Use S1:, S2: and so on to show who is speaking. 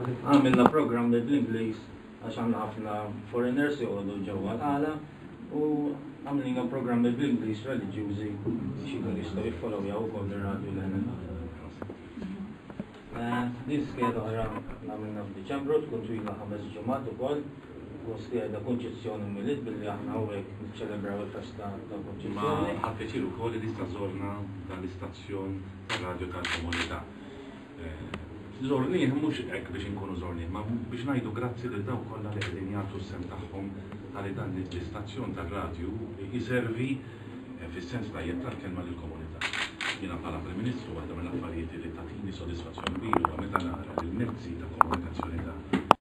S1: Għamilna programm li bl-Ingliż għax għandna ħafna foreigners joqogħdu ġewwa l-qala u għamlilna programmi bl-Ingliż reliġjużi biex ikun jistgħu jiffolowjaw ukoll ir-radju li għamilna. Eh, din skeda oħra għamilna f'Diċembru tkun twila ħames ġimgħat ukoll u skeda Kunċizzjoni Milid billi aħna hawnhekk niċċelebraw il-festa ta' Kunċizzjoni. Ma
S2: ħadd piċir ukoll li tista' żorna dan l-istazzjon tar-radju tal-komunità. Żornieh mhux hekk biex inkunu żornieh, ma biex ngħidu grazzi lil dawk kollha li qegħdin jagħtu s-sehem tagħhom ta' li dan l-istazzjon tar-radju jservi fis-sens tajjeb tal-kelma lill-komunità. Jiena bħala Prim Ministru waħda mill-affarijiet li tagħtini sodisfazzjon kbir huwa meta nara li l-mezzi ta' komunikazzjoni ta'